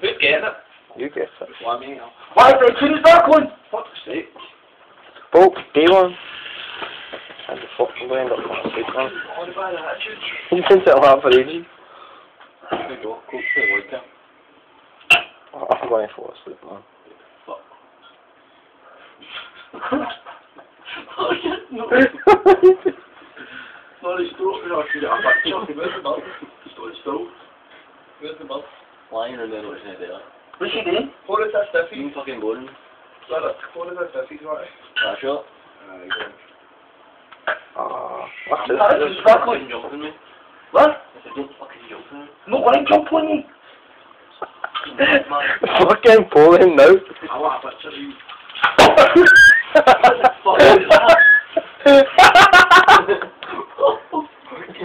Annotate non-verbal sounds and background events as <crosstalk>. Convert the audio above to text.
Who's getting it? You guess it. Why me? Why they choose that one? Fuck's sake. Spoke, day one. And the fucking going up on sleep, man. What about that? You've been sitting like for ages. There we go. Go to the vodka. Oh, I'm going to fall asleep, man. Fuck. Oh, shit, no. Sorry, stroke. No, actually, I'm back. Chucky, where's the ball? Story stroke. Where's the ball? Lying in there looking at it. What's she doing? What is that, Steffi? You fucking boring. What is that, Steffi? Right. Ah, sure. Ah, what's this? That is back Fucking jumping me. What? I said, don't fucking jump me. No, I ain't jump on you. fucking pull him now. I want a picture of you. Fuck is <laughs> that?